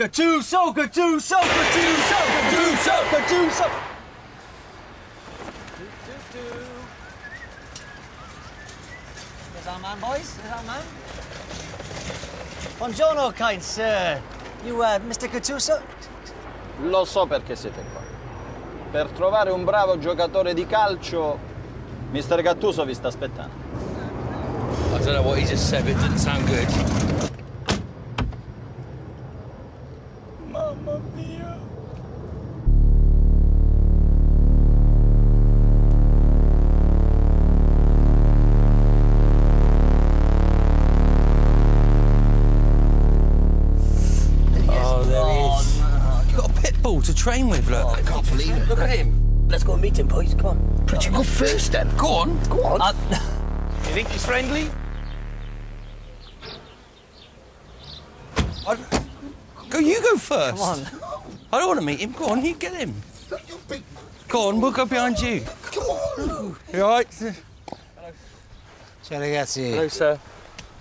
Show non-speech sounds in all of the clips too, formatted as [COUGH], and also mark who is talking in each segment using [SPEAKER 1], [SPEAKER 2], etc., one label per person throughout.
[SPEAKER 1] Gattuso, Gattuso, Gattuso, Gattuso, Gattuso. There's our man, boys. There's our man. Buongiorno, kind sir. You, uh, Mr. Gattuso?
[SPEAKER 2] Lo so perché siete qua. Per trovare un bravo giocatore di calcio, Mr. Gattuso vi sta aspettando.
[SPEAKER 3] I don't know what he just said, but it didn't sound good. You've got a pit bull to train with, look.
[SPEAKER 4] I can't believe it.
[SPEAKER 3] Look at him.
[SPEAKER 1] Let's go and meet him, boys. Come on.
[SPEAKER 4] But you go first then.
[SPEAKER 3] Go on.
[SPEAKER 4] Go on.
[SPEAKER 1] Uh, [LAUGHS]
[SPEAKER 3] You think he's friendly? I- Go, you go first.
[SPEAKER 1] come on.
[SPEAKER 3] I don't want to meet him. Go on, you get him. Go on, we'll go behind you.
[SPEAKER 4] Come on.
[SPEAKER 3] You all right?
[SPEAKER 5] Ciao ragazzi,
[SPEAKER 3] Hello, sir.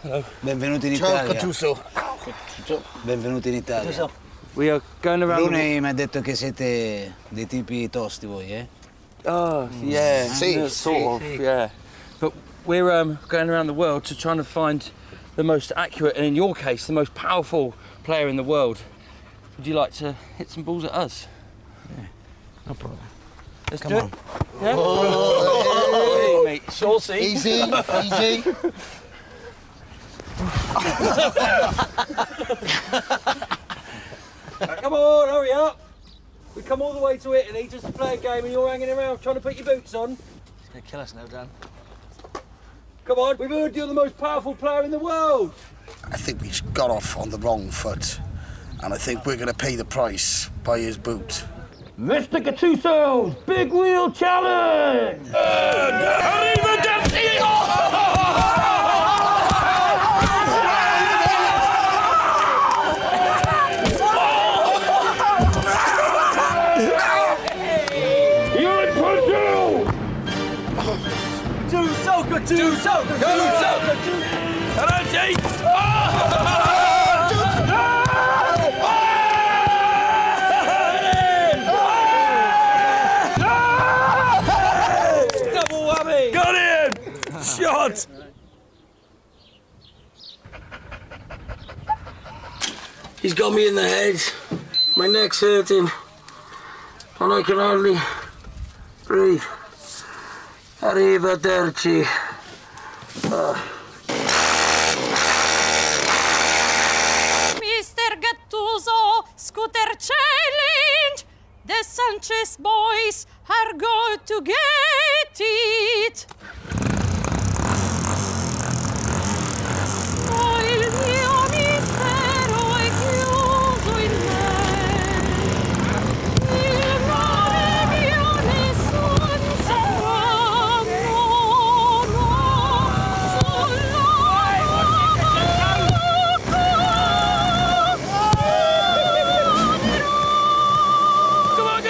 [SPEAKER 3] Hello.
[SPEAKER 5] benvenuti in Italia.
[SPEAKER 4] Ciao
[SPEAKER 5] Italia.
[SPEAKER 4] Gattuso.
[SPEAKER 5] Benvenuti in Italia.
[SPEAKER 1] Gattuso.
[SPEAKER 3] We are going around the...
[SPEAKER 5] Brune mi ha detto che siete dei tipi tosti voi, eh?
[SPEAKER 3] Oh, yeah.
[SPEAKER 4] Sì,
[SPEAKER 3] yeah, sort
[SPEAKER 4] sì.
[SPEAKER 3] of, yeah. But we're um, going around the world to try and find the most accurate, and in your case, the most powerful player in the world. Would you like to hit some balls at us?
[SPEAKER 5] Yeah, No problem.
[SPEAKER 3] Let's
[SPEAKER 5] Come
[SPEAKER 3] do
[SPEAKER 5] on.
[SPEAKER 3] it. Yeah? Hey, mate. [LAUGHS] Saucy.
[SPEAKER 4] Easy, easy. [LAUGHS] [LAUGHS]
[SPEAKER 3] Come on, hurry up. We come all the way to Italy just to play a game and you're hanging around trying to put your boots on.
[SPEAKER 1] He's gonna kill us now, Dan.
[SPEAKER 3] Come on, we've heard you're the most powerful player in the world.
[SPEAKER 4] I think we've got off on the wrong foot. And I think we're going to pay the price by his boot.
[SPEAKER 3] Mr. Gattuso's Big Wheel Challenge! You're
[SPEAKER 1] Gattuso, Gattuso, Gattuso, Gattuso.
[SPEAKER 3] Hello, Chief! Double whammy! Got him! Shot!
[SPEAKER 6] He's got me in the head. My neck's hurting. And I can hardly breathe. Arrivederci.
[SPEAKER 7] Mr. Gattuso Scooter Challenge! The Sanchez boys are going to get it!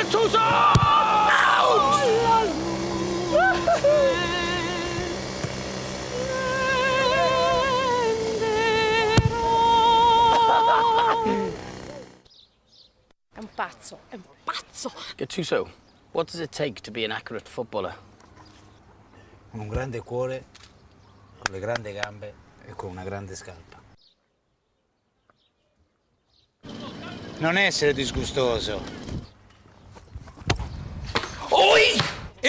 [SPEAKER 3] Gattuso!
[SPEAKER 7] È un pazzo, è un pazzo.
[SPEAKER 8] Gattuso, what does it take to be an accurate footballer?
[SPEAKER 5] Con un grande cuore, con le grandi gambe e con una grande scarpa. Non essere disgustoso.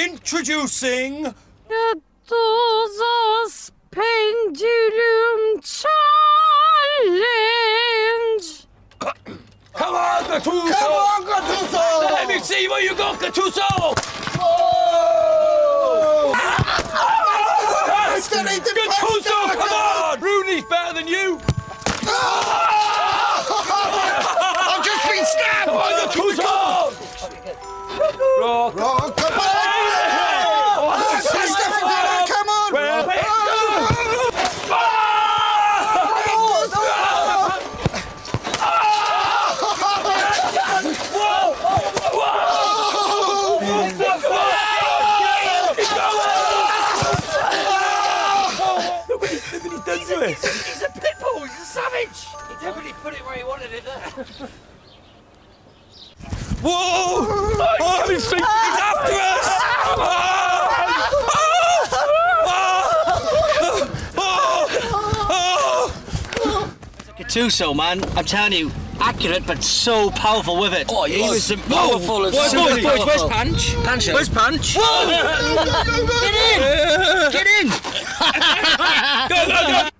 [SPEAKER 3] Introducing
[SPEAKER 7] Gattuso's Pendulum Challenge!
[SPEAKER 3] Come on, Gattuso!
[SPEAKER 4] Come on, Gattuso!
[SPEAKER 3] Let me see what you got, Gattuso!
[SPEAKER 4] Gattuso,
[SPEAKER 3] Look he's done to us! He's a pit bull! he's a savage! He definitely put it where he wanted it there. Whoa! Oh, oh, he's, he's after us! Oh! Oh!
[SPEAKER 8] Gattuso, man, I'm telling you, accurate but so powerful with it.
[SPEAKER 6] Oh, he was powerful and
[SPEAKER 3] Boys,
[SPEAKER 6] so
[SPEAKER 3] boys, boys, where's. Punch?
[SPEAKER 8] Punch.
[SPEAKER 3] Where's Punch? Whoa!
[SPEAKER 8] Get in! [LAUGHS] Get in!
[SPEAKER 3] Go, go, go!